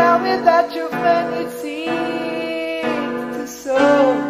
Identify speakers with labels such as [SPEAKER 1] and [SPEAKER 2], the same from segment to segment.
[SPEAKER 1] tell me that you've many seeds to sow.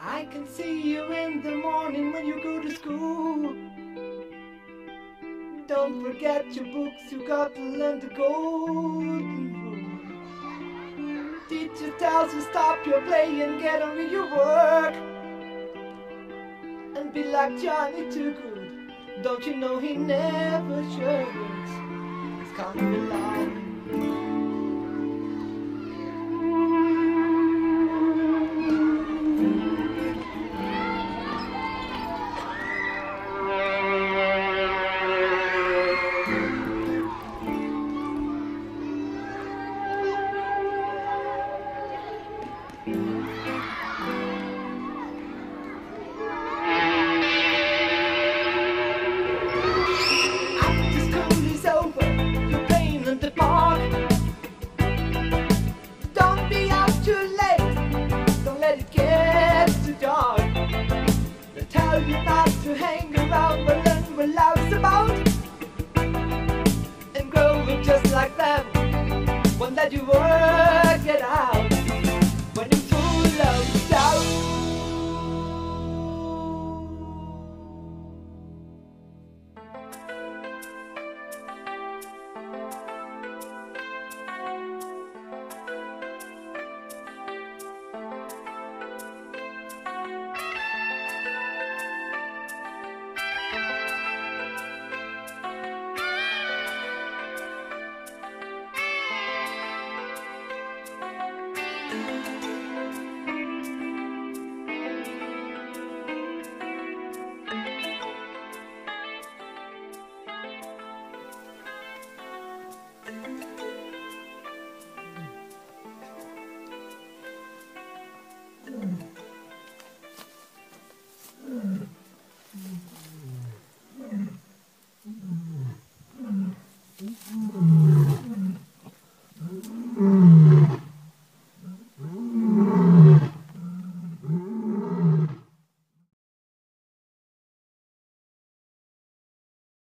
[SPEAKER 1] I can see you in the morning when you go to school. Don't forget your books, you got to learn the golden rule. Teacher tells you stop your play and get on with your work. And be like Johnny Too Good. Don't you know he never shirks? It's kind of a that you work it out.